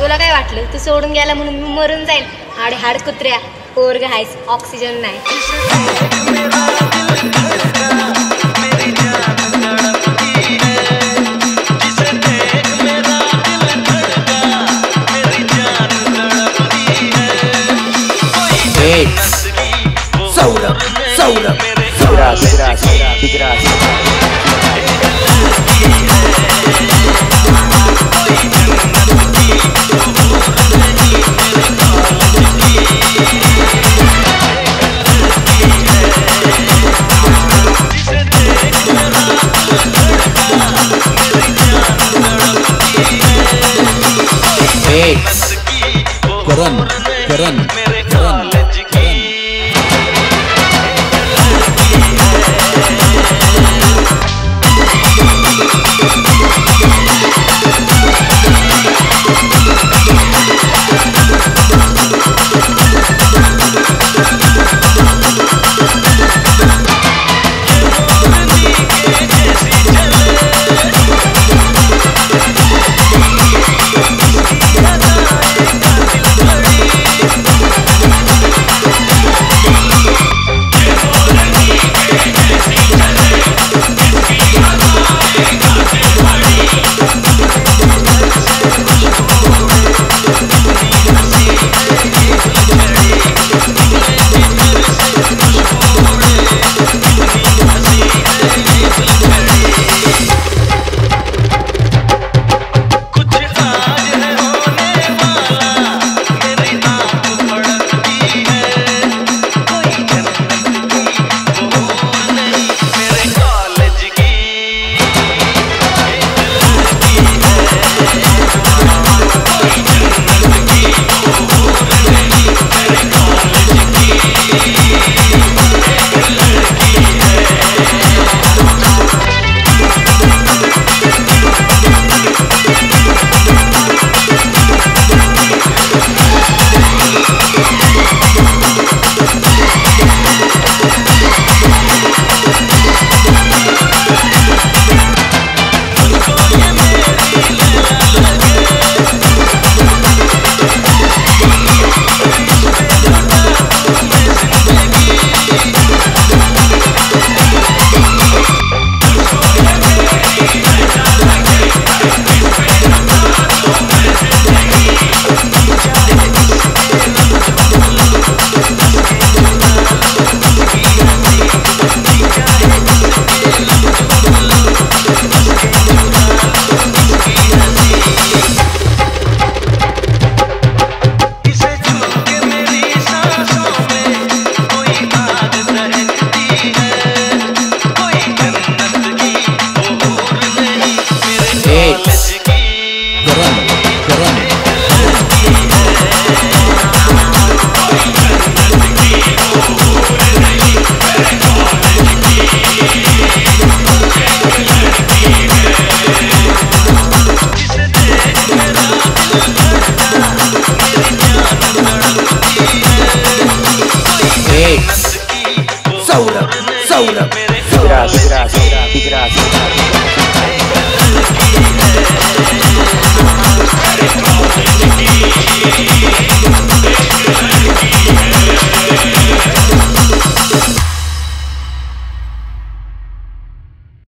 तुला काय वाटलं? तू सोडून गेला म्हणून मी मरून जाईल. हाड हाड कुत्र्या. पोरग हायस ऑक्सिजन नाही. Grazie. करण Keren, keren. Saura, Saura, Saura. De graça, graça, graça.